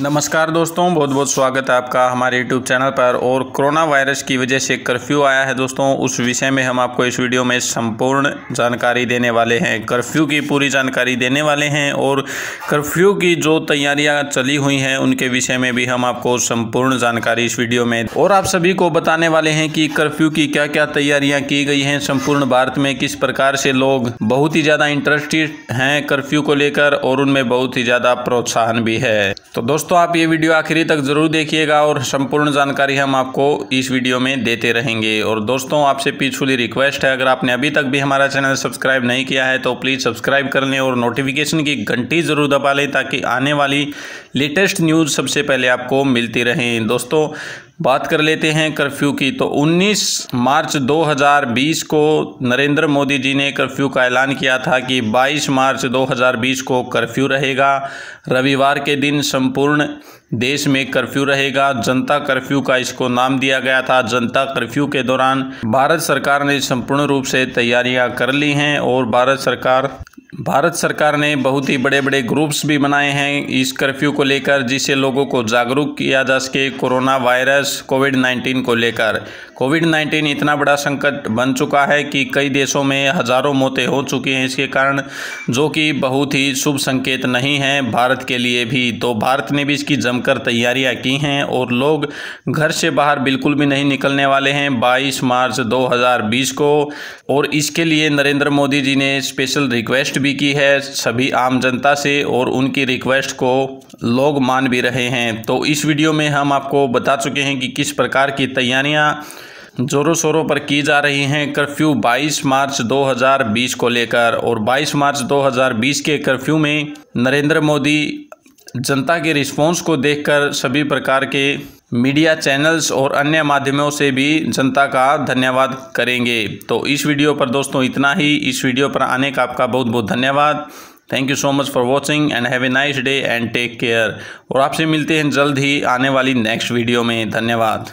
नमस्कार दोस्तों बहुत बहुत स्वागत है आपका हमारे यूट्यूब चैनल पर। और कोरोना वायरस की वजह से कर्फ्यू आया है दोस्तों, उस विषय में हम आपको इस वीडियो में संपूर्ण जानकारी देने वाले हैं। कर्फ्यू की पूरी जानकारी देने वाले हैं और कर्फ्यू की जो तैयारियाँ चली हुई हैं, उनके विषय में भी हम आपको संपूर्ण जानकारी इस वीडियो में। और आप सभी को बताने वाले हैं कि कर्फ्यू की क्या क्या तैयारियाँ की गई हैं संपूर्ण भारत में, किस प्रकार से लोग बहुत ही ज़्यादा इंटरेस्टेड हैं कर्फ्यू को लेकर और उनमें बहुत ही ज़्यादा प्रोत्साहन भी है। तो दोस्तों दोस्तों, आप ये वीडियो आखिरी तक ज़रूर देखिएगा और संपूर्ण जानकारी हम आपको इस वीडियो में देते रहेंगे। और दोस्तों, आपसे पीछुली रिक्वेस्ट है, अगर आपने अभी तक भी हमारा चैनल सब्सक्राइब नहीं किया है तो प्लीज़ सब्सक्राइब कर लें और नोटिफिकेशन की घंटी ज़रूर दबा लें ताकि आने वाली लेटेस्ट न्यूज़ सबसे पहले आपको मिलती रहें। दोस्तों बात कर लेते हैं कर्फ्यू की। तो 19 मार्च 2020 को नरेंद्र मोदी जी ने कर्फ्यू का ऐलान किया था कि 22 मार्च 2020 को कर्फ्यू रहेगा। रविवार के दिन संपूर्ण देश में कर्फ्यू रहेगा। जनता कर्फ्यू का इसको नाम दिया गया था। जनता कर्फ्यू के दौरान भारत सरकार ने संपूर्ण रूप से तैयारियाँ कर ली हैं और भारत सरकार भारत सरकार ने बहुत ही बड़े बड़े ग्रुप्स भी बनाए हैं इस कर्फ्यू को लेकर, जिससे लोगों को जागरूक किया जा सके कोरोना वायरस कोविड नाइन्टीन को लेकर। कोविड नाइन्टीन इतना बड़ा संकट बन चुका है कि कई देशों में हज़ारों मौतें हो चुकी हैं इसके कारण, जो कि बहुत ही शुभ संकेत नहीं है। भारत के लिए भी तो भारत ने भी इसकी जमकर तैयारियाँ की हैं और लोग घर से बाहर बिल्कुल भी नहीं निकलने वाले हैं। 22 मार्च 2020 को, और इसके लिए नरेंद्र मोदी जी ने स्पेशल रिक्वेस्ट भी की है सभी आम जनता से और उनकी रिक्वेस्ट को लोग मान भी रहे हैं। तो इस वीडियो में हम आपको बता चुके हैं कि किस प्रकार की तैयारियाँ ज़ोरों शोरों पर की जा रही हैं कर्फ्यू 22 मार्च 2020 को लेकर। और 22 मार्च 2020 के कर्फ्यू में नरेंद्र मोदी जनता के रिस्पॉन्स को देखकर सभी प्रकार के मीडिया चैनल्स और अन्य माध्यमों से भी जनता का धन्यवाद करेंगे। तो इस वीडियो पर दोस्तों इतना ही। इस वीडियो पर आने का आपका बहुत बहुत धन्यवाद। Thank you so much for watching and have a nice day and take care और आपसे मिलते हैं जल्द ही आने वाली नेक्स्ट वीडियो में। धन्यवाद।